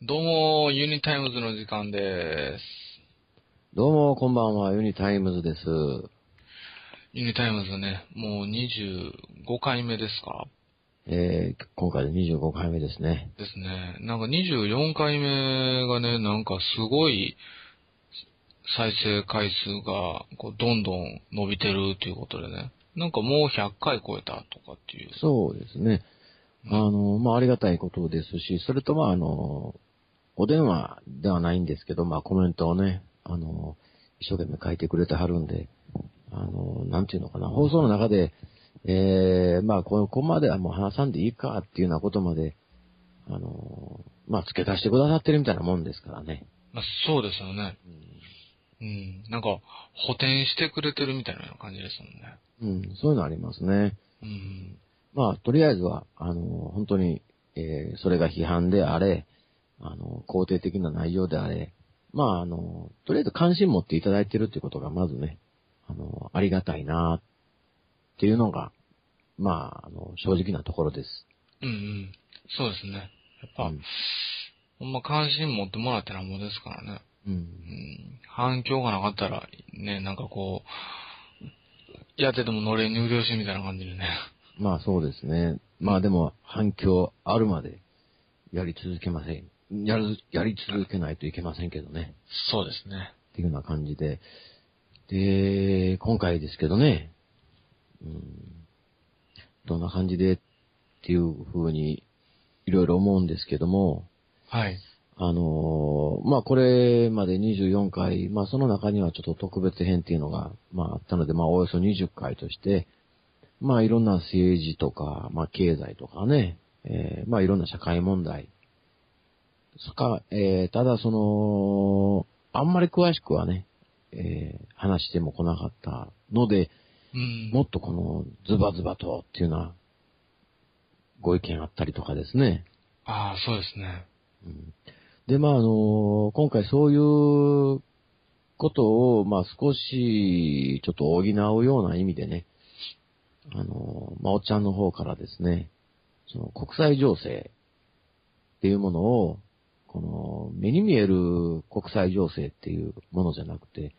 どうも、ユニタイムズの時間です。どうも、こんばんは、ユニタイムズです。ユニタイムズね、もう25回目ですか？えー、今回で25回目ですね。ですね。なんか24回目がね、なんかすごい再生回数がこうどんどん伸びてるということでね。なんかもう100回超えたとかっていう。そうですね。あの、まあ、ありがたいことですし、それとまあ、あの、お電話ではないんですけど、まあ、コメントをね、あの、一生懸命書いてくれてはるんで、あの、なんていうのかな、放送の中で、えー、まあ、ここまではもう話さんでいいかっていうようなことまで、あの、まあ、付け足してくださってるみたいなもんですからね。まあ、そうですよね。うん。なんか補填してくれてるみたいな感じですもんね。うん、そういうのありますね。うん。まあ、とりあえずは、あの、本当に、えーそれが批判であれ、あの、肯定的な内容であれ、まあ、あの、とりあえず関心持っていただいてるっていうことが、まずね、あの、ありがたいなっていうのが、まあ、あの、正直なところです。うんうん。そうですね。やっぱ、うんほんま関心持ってもらってなんぼですからね。うんう。ん。反響がなかったら、ね、なんかこう、やっててものれんに腕押しみたいな感じでね。まあ、そうですね。まあ、でも、反響あるまで、やり続けません。やる、やり続けないといけませんけどね。そうですね。っていうような感じで。で、今回ですけどね、うん、どんな感じでっていう風にいろいろ思うんですけども、はい。あのーまあ、これまで24回、まあ、その中にはちょっと特別編っていうのが、まあ、あったので、まあ、およそ20回として、まあ、いろんな政治とか、まあ、経済とかね、えーまあ、いろんな社会問題、そか、えーただその、あんまり詳しくはね、えー話しても来なかったので、うん。もっとこの、ズバズバとっていうような、ご意見あったりとかですね。ああ、そうですね。うんで、まあ、あの今回そういうことを、まあ、少し、ちょっと補うような意味でね、あのまあ、おっちゃんの方からですね、その国際情勢っていうものを、この、目に見える国際情勢っていうものじゃなくて、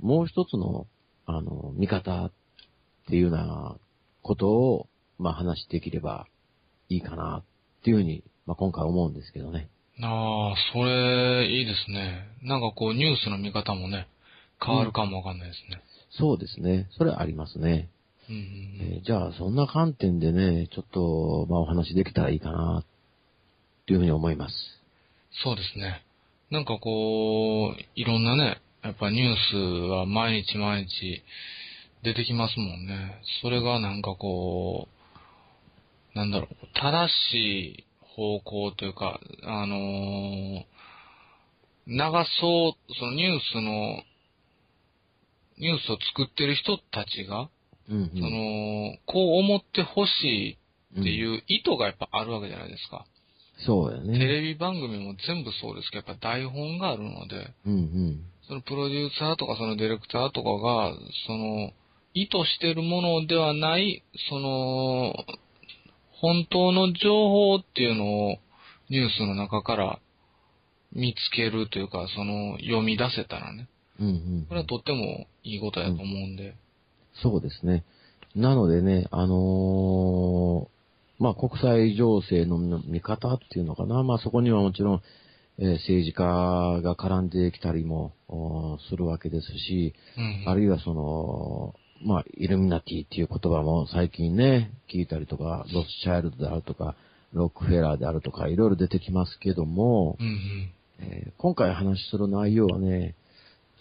もう一つの、あの、見方っていうようなことを、まあ、話できればいいかなっていうふうに、まあ、今回思うんですけどね。ああ、それ、いいですね。なんかこう、ニュースの見方もね、変わるかもわかんないですね。そうですね。それはありますね。うんうんえーじゃあ、そんな観点でね、ちょっと、まあ、お話できたらいいかな、っていうふうに思います。そうですね。なんかこう、いろんなね、やっぱニュースは毎日毎日出てきますもんね。それがなんかこう、なんだろう、正しい方向というか、あのー流そう、そのニュースの、ニュースを作ってる人たちが、うん、うん。その、こう思ってほしいってういう意図がやっぱあるわけじゃないですか。ん。そうやテね。レビ番組も全部そうですけど、やっぱ台本があるので、うん、うん。そのプロデューサーとかそのディレクターとかが、その、意図してるものではない、その、本当の情報っていうのをニュースの中から見つけるというか、その、読み出せたらね、うん、うんこ。れはとってもいいことやと思うんで、そうですね。なのでね、あのーまあ、国際情勢の見方っていうのかな。まあ、そこにはもちろん、えー政治家が絡んできたりもするわけですし、うん。あるいはその、まあ、イルミナティっていう言葉も最近ね、聞いたりとか、ロスチャイルドであるとか、ロックフェラーであるとか、いろいろ出てきますけども、うんうん。えー今回話する内容はね、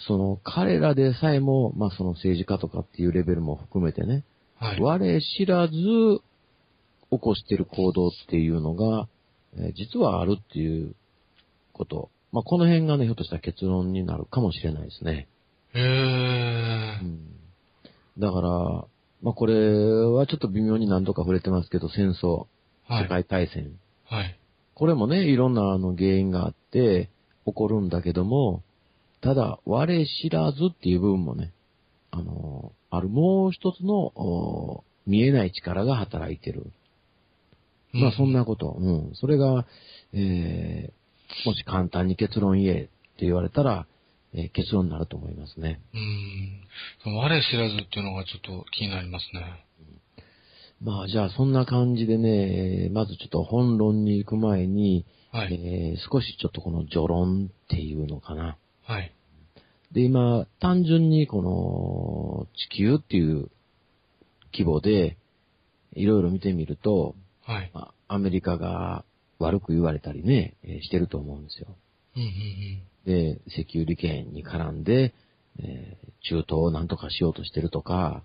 その彼らでさえも、まあその政治家とかっていうレベルも含めてね、はい。我知らず起こしている行動っていうのが、えー実はあるっていうこと。まあこの辺がね、ひょっとしたら結論になるかもしれないですね。へーう。んだから、まあこれはちょっと微妙に何度か触れてますけど、戦争、はい。世界大戦。はい。これもね、いろんなあの原因があって起こるんだけども、ただ、我知らずっていう部分もね、あの、あるもう一つの、お見えない力が働いてる。まあそんなこと。うん。それが、えもし簡単に結論言えって言われたら、えー結論になると思いますね。うん。その我知らずっていうのがちょっと気になりますね。まあ、じゃあそんな感じでね、えーまずちょっと本論に行く前に、はい。えー少しちょっとこの序論っていうのかな。はい。で、今、単純にこの地球っていう規模で、いろいろ見てみると、はい。まあアメリカが悪く言われたりね、えーしてると思うんですよ。うんうんで、石油利権に絡んで、えー中東をなんとかしようとしてるとか、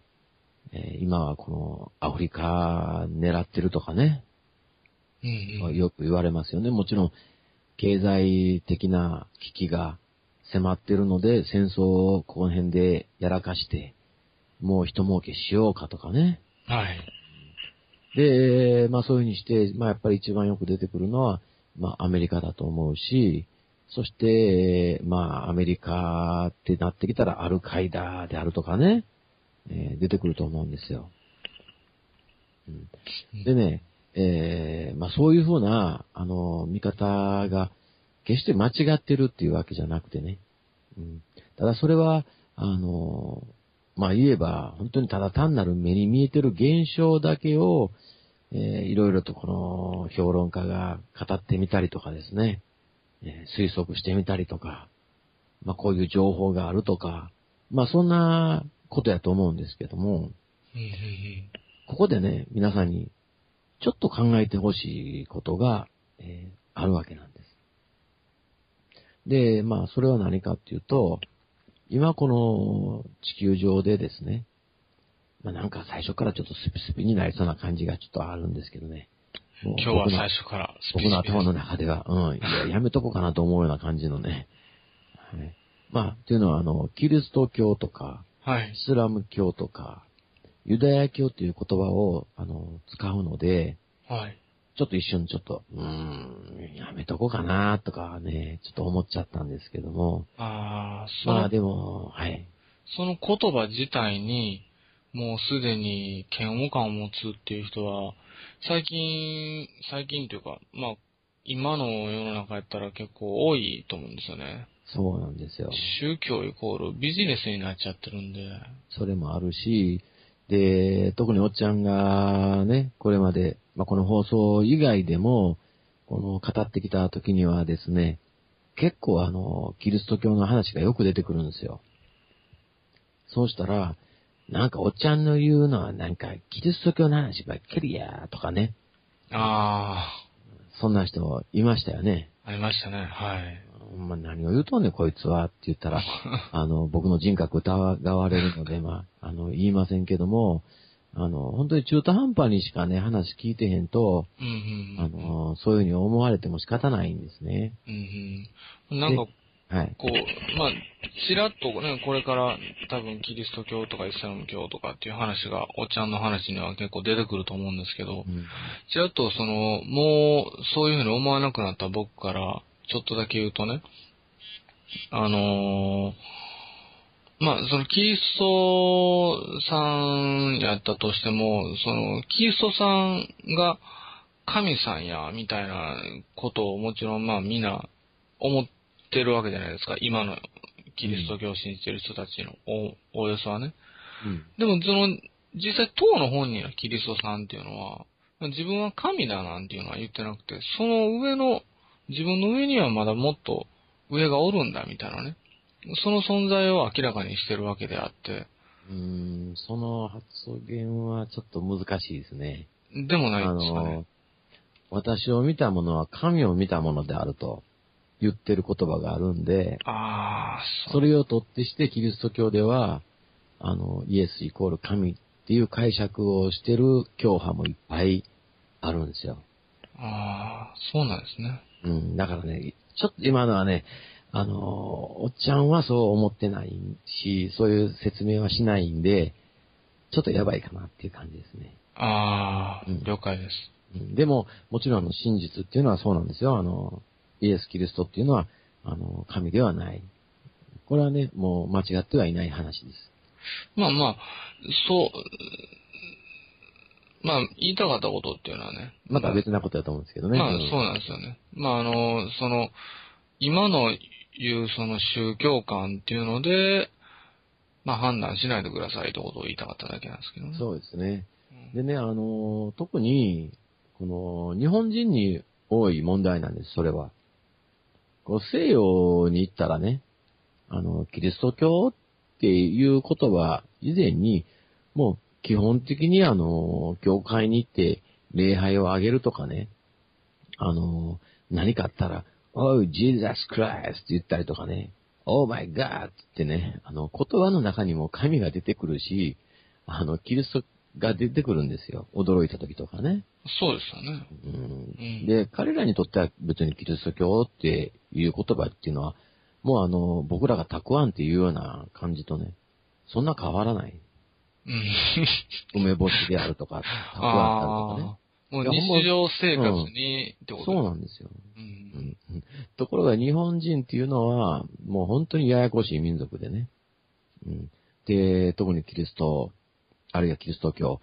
えー今はこのアフリカ狙ってるとかね、うん。うんうん。よく言われますよね。もちろん、経済的な危機が迫ってるので、戦争をこの辺でやらかして、もう一儲けしようかとかね。はい。で、まあそういうふうにして、まあやっぱり一番よく出てくるのは、まあアメリカだと思うし、そして、まあアメリカってなってきたらアルカイダであるとかね、えー出てくると思うんですよ。うん、でね、えーまあそういうふうな、あの、見方が決して間違ってるっていうわけじゃなくてね。うん、ただそれは、あの、まあ言えば、本当にただ単なる目に見えてる現象だけを、えーいろいろとこの評論家が語ってみたりとかですね、えー推測してみたりとか、まあこういう情報があるとか、まあそんなことやと思うんですけども。ここでね、皆さんにちょっと考えてほしいことが、えーあるわけなんです。で、まあ、それは何かっていうと、今この地球上でですね、まあなんか最初からちょっとスピスピになりそうな感じがちょっとあるんですけどね。今日は最初からスピ僕の頭のね。中では、うん、いややめとこうかなと思うような感じのね。はい、まあ、というのは、あの、キリスト教とか、はいイ。スラム教とか、ユダヤ教という言葉を、あの、使うので、はい。ちょっと一瞬ちょっと、うーん、やめとこうかなとかね、ちょっと思っちゃったんですけども。ああ、そのまあでも、はい。その言葉自体に、もうすでに嫌悪感を持つっていう人は、最近、最近というか、まあ、今の世の中やったら結構多いと思うんですよね。そうなんですよ。宗教イコールビジネスになっちゃってるんで。それもあるし、で、特におっちゃんがね、これまで、まあ、この放送以外でも、この語ってきた時にはですね、結構あの、キリスト教の話がよく出てくるんですよ。そうしたら、なんかおっちゃんの言うのはなんか、キリスト教の話ばっかりや、とかね。あそんな人いましたよね。あ、ありましたね。はい。まあ、何を言うとんねん、こいつは、って言ったら、あの、僕の人格疑われるので、まあ、あの、言いませんけども、あの、本当に中途半端にしかね、話聞いてへんと、うんうんうん。あの、そういうふうに思われても仕方ないんですね。うんうん。なんか、はい。こう、まあ、ちらっとね、これから多分キリスト教とかイスラム教とかっていう話が、おっちゃんの話には結構出てくると思うんですけどう、んちらっとその、もう、そういうふうに思わなくなった僕から、ちょっとだけ言うとね、あのーまあ、その、キリストさんやったとしても、その、キリストさんが神さんや、みたいなことをもちろん、まあ、みんな思ってるわけじゃないですか。今のキリスト教を信じてる人たちのお、およそはね。うん。でも、その、実際、当の本人のキリストさんっていうのは、自分は神だなんていうのは言ってなくて、その上の、自分の上にはまだもっと上がおるんだみたいなね。その存在を明らかにしてるわけであって、うーん、その発言はちょっと難しいですね。でもないですかねの。、私を見たものは神を見たものであると言ってる言葉があるんで、ああ、それをとってしてキリスト教では、あの、イエスイコール神っていう解釈をしてる教派もいっぱいあるんですよ。ああ、そうなんですね。うん、だからね、ちょっと今のはね、あの、おっちゃんはそう思ってないし、そういう説明はしないんで、ちょっとやばいかなっていう感じですね。ああうん、了解です。うんでも、もちろんあの真実っていうのはそうなんですよ。あの、イエス・キリストっていうのは、あの、神ではない。これはね、もう間違ってはいない話です。まあまあ、そう、まあ、言いたかったことっていうのはね。また別なことだと思うんですけどね。まあ、んそうなんですよね。まあ、あの、その、今の言うその宗教観っていうので、まあ判断しないでくださいってことを言いたかっただけなんですけどね。そうですね。うんでね、あの、特に、この、日本人に多い問題なんです、それは。こう西洋に行ったらね、あの、キリスト教っていう言葉以前に、もう基本的にあの、教会に行って礼拝をあげるとかね、あの、何かあったら、Oh, Jesus Christ って言ったりとかね、Oh my God ってね、あの、言葉の中にも神が出てくるし、あの、キリストが出てくるんですよ。驚いた時とかね。そうですよね。うんうん。で、彼らにとっては別にキリスト教っていう言葉っていうのは、もうあの、僕らがたくあんっていうような感じとね、そんな変わらない。うん。梅干しであるとか、たくああるとかね。もう日常生活にってことそうなんですよ。う。うんんうんところが日本人っていうのは、もう本当にややこしい民族でね。うん、で、特にキリスト、あるいはキリスト教、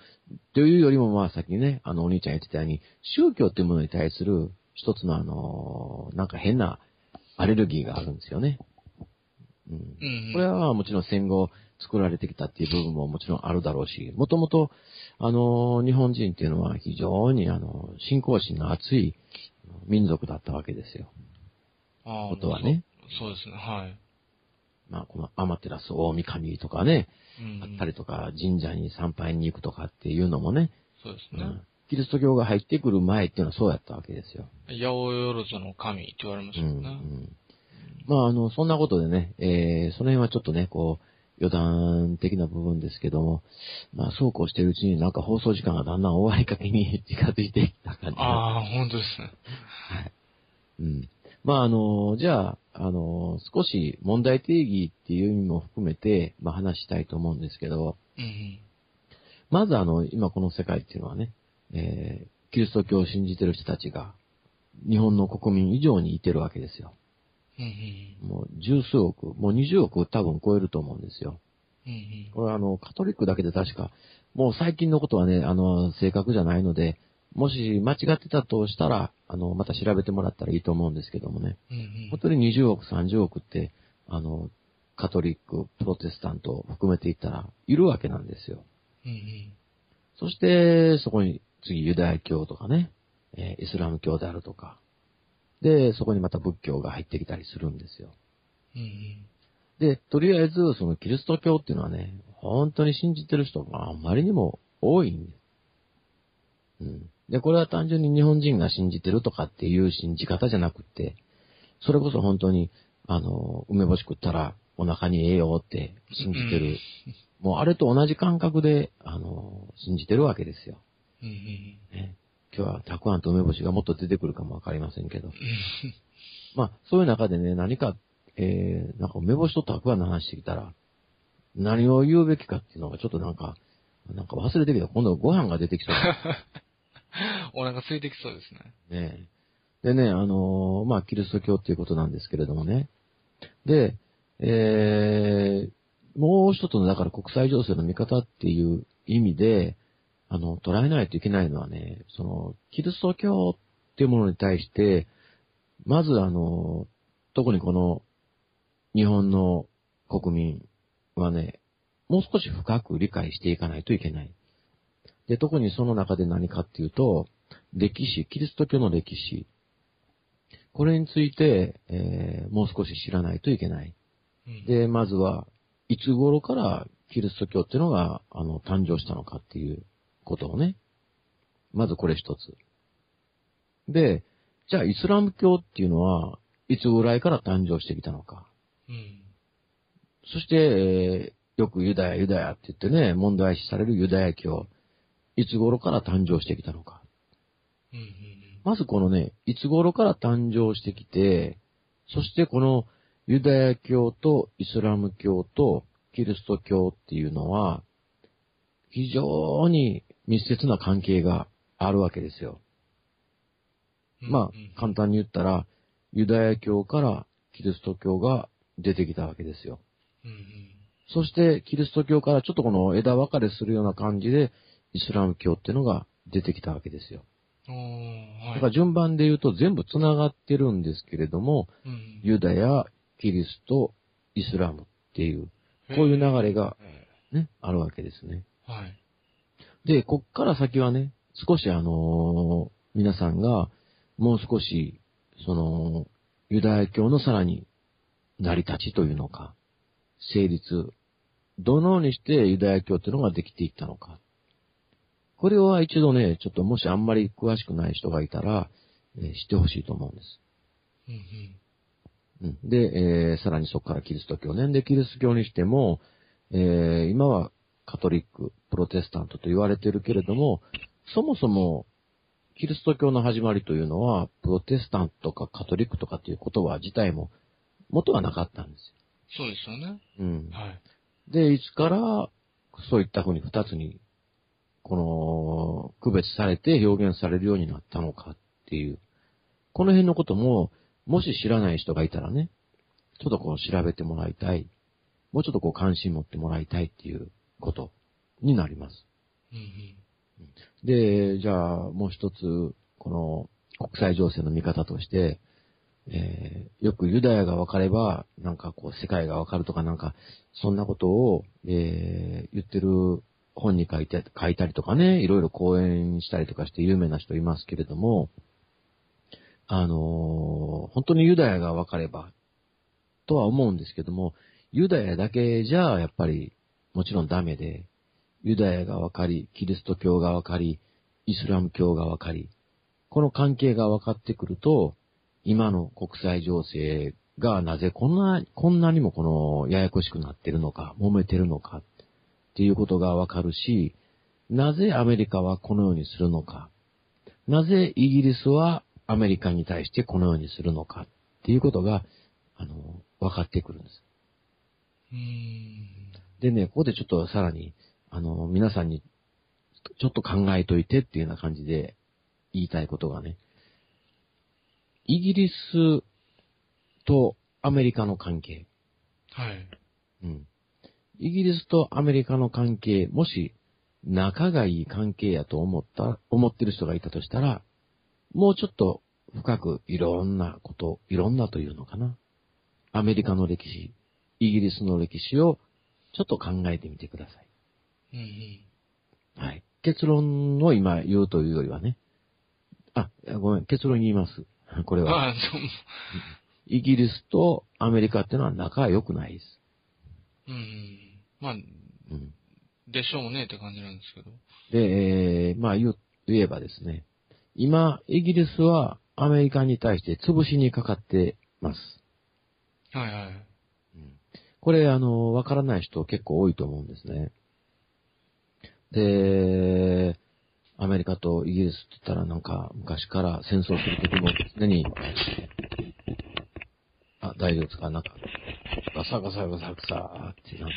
というよりもまあさっきね、あのお兄ちゃん言ってたように、宗教っていうものに対する一つのあの、なんか変なアレルギーがあるんですよね。うんうん。これはもちろん戦後作られてきたっていう部分ももちろんあるだろうし、もともと、あの、日本人っていうのは非常にあの、信仰心の熱い民族だったわけですよ。ああことはね。そうそうですね。はい。まあ、このアマテラス大神とかね、うん。あったりとか、神社に参拝に行くとかっていうのもね、そうですねうん。キリスト教が入ってくる前っていうのはそうやったわけですよ。八百万の神って言われましうん、うたよね。ん。まあ、あの、そんなことでね、えー、その辺はちょっとね、こう、余談的な部分ですけども、まあ、そうこうしてるうちになんか放送時間がだんだん終わりかけに近づいてきた感じが。ああ、本当ですね。はい。うん。まあ、あの、じゃあ、あの、少し問題定義っていう意味も含めて、まあ、話したいと思うんですけど、うんうん。まずあの、今この世界っていうのはね、えー、キリスト教を信じてる人たちが、日本の国民以上にいてるわけですよ。もう十数億、もう20億多分超えると思うんですよ。これはあの、カトリックだけで確か、もう最近のことはね、あの、正確じゃないので、もし間違ってたとしたら、あの、また調べてもらったらいいと思うんですけどもね。うんうん本当に20億、30億って、あの、カトリック、プロテスタントを含めていったら、いるわけなんですよ。うんうん。そして、そこに次ユダヤ教とかね、えーイスラム教であるとか。で、そこにまた仏教が入ってきたりするんですよ。うんうん。で、とりあえず、そのキリスト教っていうのはね、本当に信じてる人があまりにも多いんです。うん。で、これは単純に日本人が信じてるとかっていう信じ方じゃなくって、それこそ本当に、あの、梅干し食ったらお腹にええよって信じてる。もうあれと同じ感覚で、あの、信じてるわけですよ。うんうん。ね、今日はたくあんと梅干しがもっと出てくるかもわかりませんけど。う んまあ、そういう中でね、何か、えー、なんか梅干しとたくあんの話してきたら、何を言うべきかっていうのがちょっとなんか、なんか忘れてきた。今度ご飯が出てきそう お腹空いてきそうですね。ね。でね、あのーまあ、キリスト教っていうことなんですけれどもね。で、えー、もう一つの、だから国際情勢の見方っていう意味で、あの、捉えないといけないのはね、その、キリスト教っていうものに対して、まずあの、特にこの、日本の国民はね、もう少し深く理解していかないといけない。で、特にその中で何かっていうと、歴史、キリスト教の歴史。これについて、えーもう少し知らないといけない。うん、で、まずは、いつ頃からキリスト教っていうのが、あの、誕生したのかっていうことをね。まずこれ一つ。で、じゃあイスラム教っていうのは、いつぐらいから誕生してきたのか。うん。そして、えーよくユダヤ、ユダヤって言ってね、問題視されるユダヤ教。いつ頃から誕生してきたのか。うんうんまずこのね、いつ頃から誕生してきて、そしてこのユダヤ教とイスラム教とキリスト教っていうのは、非常に密接な関係があるわけですよ。うん。まあうん、簡単に言ったら、ユダヤ教からキリスト教が出てきたわけですよ。そして、キリスト教からちょっとこの枝分かれするような感じで、イスラム教っていうのが出てきたわけですよ。だから順番で言うと全部繋がってるんですけれども、うんユダヤ、キリスト、イスラムっていう、こういう流れがへね、あるわけですね。ーはい。で、こっから先はね、少しあのー皆さんが、もう少し、その、ユダヤ教のさらに、成り立ちというのか、成立、どのようにしてユダヤ教っていうのができていったのか。これは一度ね、ちょっともしあんまり詳しくない人がいたら、えー知ってほしいと思うんです。うんで、えーさらにそこからキリスト教ね。で、キリスト教にしても、えー今はカトリック、プロテスタントと言われているけれども、そもそも、キリスト教の始まりというのは、プロテスタントとかカトリックとかっていう言葉自体も、元はなかったんですそうですよね。よ。うん。はい。で、いつから、そういったふうに二つに、この、区別されて表現されるようになったのかっていう、この辺のことも、もし知らない人がいたらね、ちょっとこう調べてもらいたい。もうちょっとこう関心持ってもらいたいっていうことになります。うんうん。で、じゃあもう一つ、この国際情勢の見方として、えーよくユダヤが分かれば、なんかこう世界が分かるとかなんか、そんなことを、えー言ってる本に書いて、書いたりとかね、いろいろ講演したりとかして有名な人いますけれども、あのー本当にユダヤが分かれば、とは思うんですけども、ユダヤだけじゃやっぱりもちろんダメで、ユダヤが分かり、キリスト教が分かり、イスラム教が分かり、この関係が分かってくると、今の国際情勢がなぜこんな、こんなにもこのややこしくなってるのか、揉めてるのかっていうことが分かるし、なぜアメリカはこのようにするのか、なぜイギリスはアメリカに対してこのようにするのかっていうことが、あの、分かってくるんです。うーん。でね、ここでちょっとさらに、あの、皆さんに、ちょっと考えといてっていうような感じで言いたいことがね、イギリスとアメリカの関係、はい。うん。イギリスとアメリカの関係、もし仲がいい関係やと思った、思ってる人がいたとしたら、もうちょっと深くいろんなこと、いろんなというのかな。アメリカの歴史、イギリスの歴史をちょっと考えてみてください。うんうん。はい。結論を今言うというよりはね。あ、ごめん、結論言います。これは。ああ、そう。イギリスとアメリカってのは仲は良くないです。うんうん。まあ、うん。でしょうねって感じなんですけど。で、えーまあ言えばですね。今、イギリスはアメリカに対して潰しにかかってます。はいはい。これ、あの、わからない人結構多いと思うんですね。で、アメリカとイギリスって言ったらなんか昔から戦争するときも常に、あ、大丈夫ですか？なんか、ガサガサガサガサってなんか、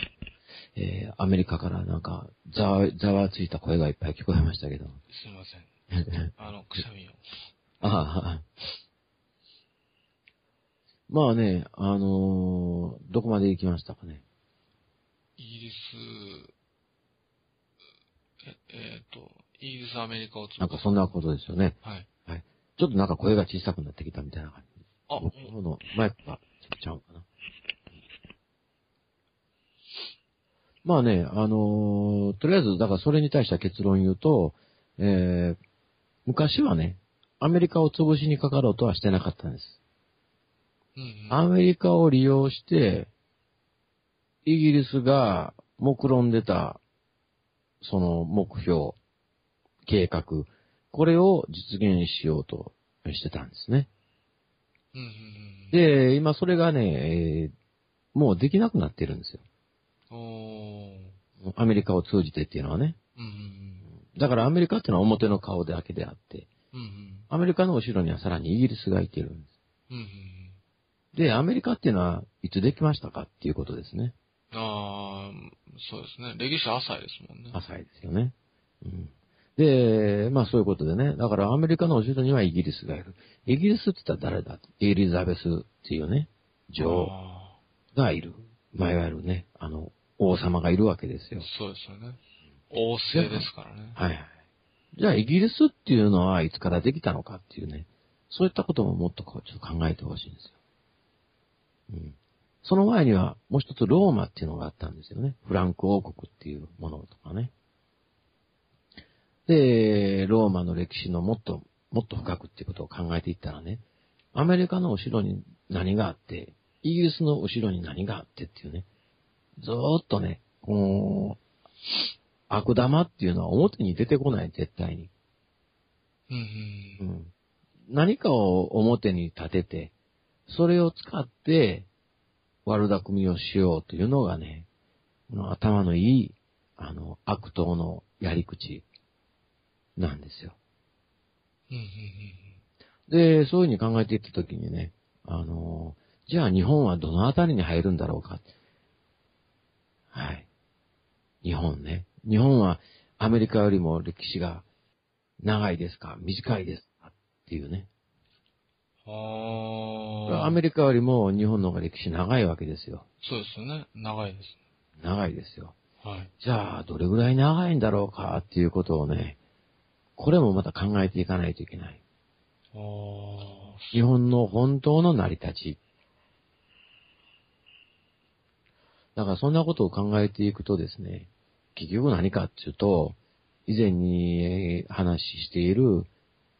えー、アメリカからなんか、ざわ、ざわついた声がいっぱい聞こえましたけど。すいません。あの、くしゃみを。ああ、まあね、あのーどこまで行きましたかね。イギリス、え、えっ、と、イギリス、アメリカをつなんかそんなことですよね。はい。ちょっとなんか声が小さくなってきたみたいな感じ。あ、僕の方のマイクがちゃうかな。まあね、あのーとりあえず、だからそれに対しては結論言うと、えー、昔はね、アメリカを潰しにかかろうとはしてなかったんです。うんうん。アメリカを利用して、イギリスが目論んでた、その目標、計画、これを実現しようとしてたんですね。うんうんうん。で、今それがね、えーもうできなくなってるんですよ。アメリカを通じてっていうのはね。うんうんだからアメリカっていうのは表の顔だけであって、うん。うんうん。アメリカの後ろにはさらにイギリスがいてるんです。うんうんで、アメリカっていうのはいつできましたかっていうことですね。うん。ああ、そうですね。歴史浅いですもんね。浅いですよね。うん。で、まあそういうことでね。だからアメリカの後ろにはイギリスがいる。イギリスって言ったら誰だ？エリザベスっていうね、女王あがいる。まあいわゆるね、あの、王様がいるわけですよー。そうですよね。王政ですからね。はいはい。じゃあ、イギリスっていうのはいつからできたのかっていうね、そういったことももっとこう、ちょっと考えてほしいんですよ。うん。その前には、もう一つローマっていうのがあったんですよね。フランク王国っていうものとかね。で、ローマの歴史のもっと、もっと深くっていうことを考えていったらね、アメリカの後ろに何があって、イギリスの後ろに何があってっていうね、ずーっとね、この、悪玉っていうのは表に出てこない、絶対に。う。ん。何かを表に立てて、それを使って悪巧みをしようというのがね、頭のいい、あの、悪党のやり口なんですよ。で、そういうふうに考えていったときにね、あの、じゃあ日本はどのあたりに入るんだろうか。はい。日本ね。日本はアメリカよりも歴史が長いですか短いですかっていうね。アメリカよりも日本の方が歴史長いわけですよ。そうですよね。長いです。長いですよ。はい。じゃあ、どれぐらい長いんだろうかっていうことをね、これもまた考えていかないといけない。ああ。日本の本当の成り立ち。だからそんなことを考えていくとですね、結局何かっていうと、以前に話している、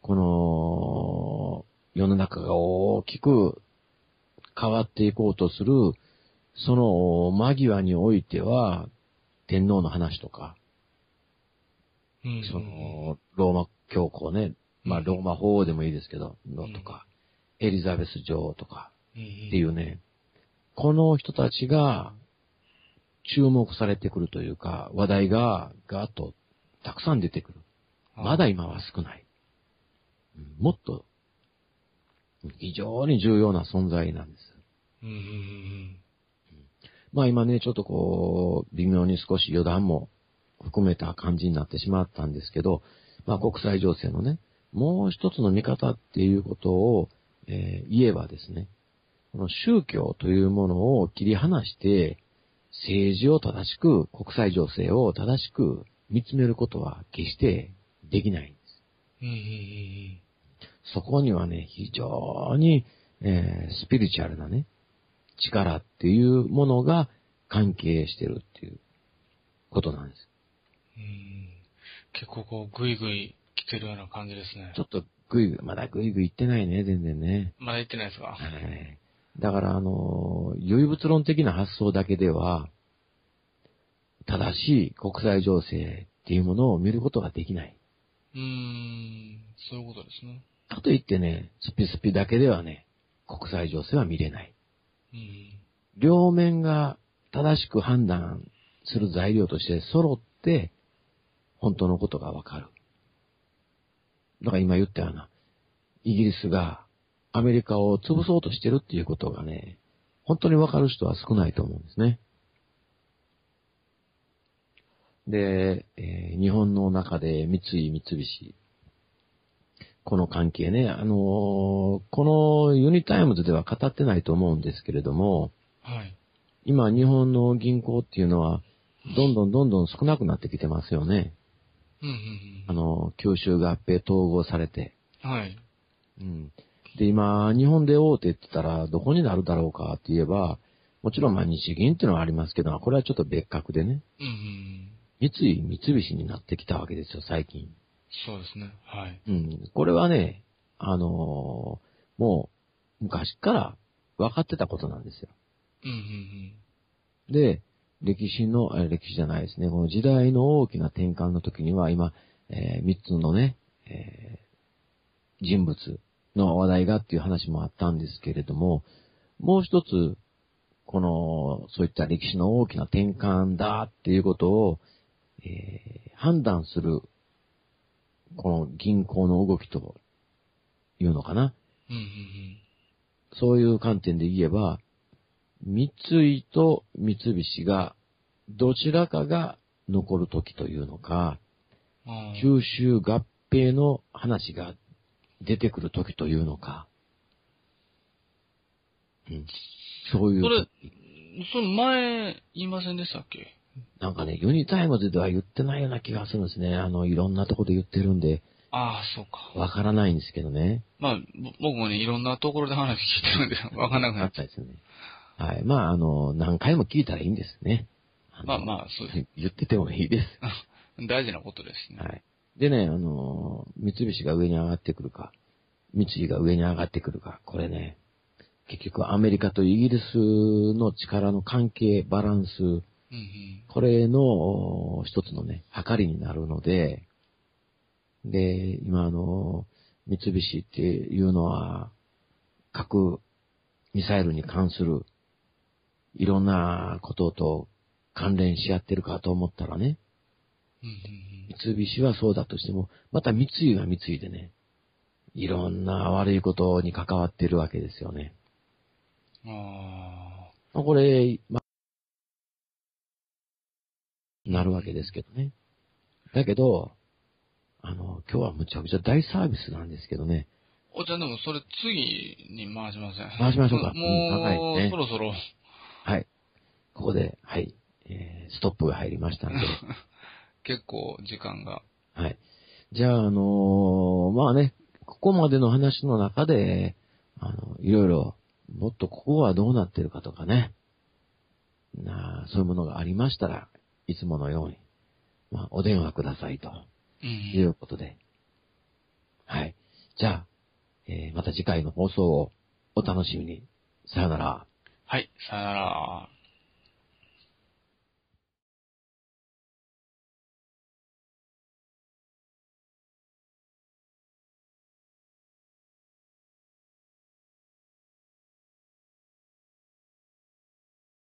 この世の中が大きく変わっていこうとする、その間際においては、天皇の話とか、うん。その、ローマ教皇ね、まあ、ローマ法王でもいいですけど、のとか、エリザベス女王とかうんうん、っていうね、この人たちが注目されてくるというか、話題がガーッとたくさん出てくる。まだ今は少ない。うんもっと、非常に重要な存在なんです。うん。うん。うん。まあ今ね、ちょっとこう、微妙に少し余談も含めた感じになってしまったんですけど、まあ国際情勢のね、もう一つの見方っていうことを、えー言えばですね、この宗教というものを切り離して、政治を正しく、国際情勢を正しく見つめることは決してできないんです。うん。うん。うんそこにはね、非常に、えースピリチュアルなね、力っていうものが関係してるっていうことなんです。うんうん。結構こう、ぐいぐい来てるような感じですねちょ。っとぐいぐい、まだぐいぐい言ってないね、全然ね。まだ言ってないですか？はい。だから、あの、唯物論的な発想だけでは、正しい国際情勢っていうものを見ることができない。うーん。そういうことですね。かといってね、スピスピだけではね、国際情勢は見れない。うん。両面が正しく判断する材料として揃って、本当のことがわかる。だから今言ったような、イギリスがアメリカを潰そうとしてるっていうことがね、本当にわかる人は少ないと思うんですね。で、えー日本の中で三井三菱、この関係ね、あのーこのユニタイムズでは語ってないと思うんですけれども、はい。今日本の銀行っていうのは、どんどんどんどん少なくなってきてますよね。うんうんあの、吸収合併統合されて。うん。はい。うん。で、今、日本で大手って言ったら、どこになるだろうかって言えば、もちろん、まあ、日銀っていうのはありますけど、これはちょっと別格でね、うんうん。三井、三菱になってきたわけですよ、最近。そうですね。はい。うん。これはね、あのーもう、昔から分かってたことなんですよ。うんうんで、歴史の、あ歴史じゃないですね、この時代の大きな転換の時には、今、えー三つのね、えー人物の話題がっていう話もあったんですけれども、もう一つ、この、そういった歴史の大きな転換だっていうことを、えー判断する、この銀行の動きというのかな。うん。うんうんそういう観点で言えば、三井と三菱が、どちらかが残る時というのか、うん。あー吸収合併の話が出てくる時というのか、うん、そういうそれ時、その前、言いませんでしたっけ？なんかね、ユニタイムズでは言ってないような気がするんですね。あの、いろんなとこで言ってるんで、ああ、そうか。わからないんですけどね。まあ、ぼ僕もね、いろんなところで話聞いてるんで、わかんなくなっちゃう。ですよね。はい。まあ、あの、何回も聞いたらいいんですね。のまあまあ、そうです。言っててもいいです。大事なことですね。はい。でね、あの、三菱が上に上がってくるか、三井が上に上がってくるか、これね、結局アメリカとイギリスの力の関係、バランス、うんうん。これのお一つのね、測りになるので、で、今あの、三菱っていうのは、核ミサイルに関するいろんなことと関連し合ってるかと思ったらね、うんうん三菱はそうだとしても、また三井は三井でね、いろんな悪いことに関わってるわけですよね。うん。あまあこれ、まあ、なるわけですけどね。だけど、あの、今日はむちゃくちゃ大サービスなんですけどね。あ。おちゃんでもそれ次に回しません？回しましょうかもうねそろそろ。はい。ここで、はい、えー、ストップが入りましたんで。結構時間が。はい。じゃあ、あのーまあね、ここまでの話の中で、あの、いろいろ、もっとここはどうなってるかとかね、なあそういうものがありましたら、いつものように、まあ、お電話くださいとうんいうことで。はい。じゃあ、えーまた次回の放送をお楽しみに。さよなら。はい、さよなら。